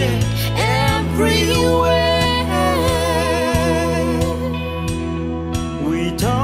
picture everywhere. We talk.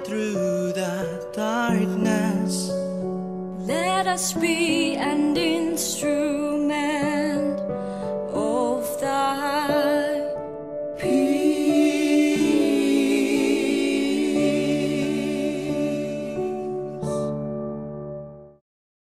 through the darkness. Let us be an instrument.